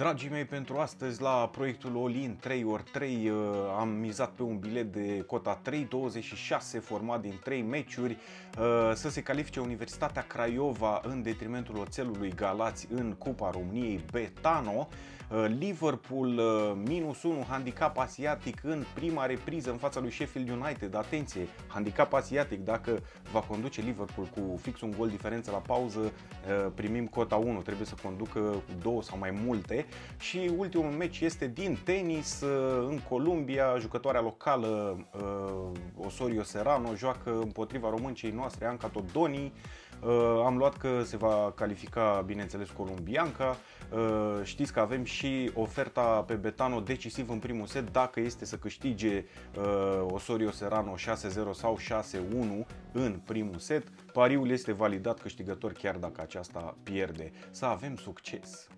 Dragii mei, pentru astăzi la proiectul Olin 3x3 uh, am mizat pe un bilet de cota 3.26 format din 3 meciuri uh, să se califice Universitatea Craiova în detrimentul oțelului Galați în Cupa României Betano. Uh, Liverpool minus 1, handicap asiatic în prima repriză în fața lui Sheffield United. Atenție, handicap asiatic, dacă va conduce Liverpool cu fix un gol diferență la pauză, primim cota 1, trebuie să conducă cu două sau mai multe și ultimul meci este din tenis uh, în Columbia, jucătoarea locală uh, Osorio Serrano joacă împotriva româncei noastre Anca Todoni. Uh, am luat că se va califica, bineînțeles, columbianca. Știți că avem și oferta pe Betano decisiv în primul set dacă este să câștige Osorio Serrano 6-0 sau 6-1 în primul set. Pariul este validat câștigător chiar dacă aceasta pierde. Să avem succes!